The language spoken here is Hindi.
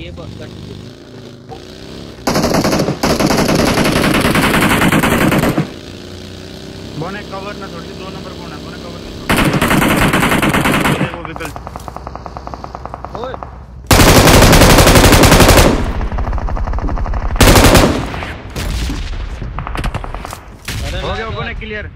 ये बस गट बोने कवर ना छोड़ दो नंबर कोण आहे बोने कवर नहीं छोड़ वो विकल ओए। अरे हो गया लगा। बोने क्लियर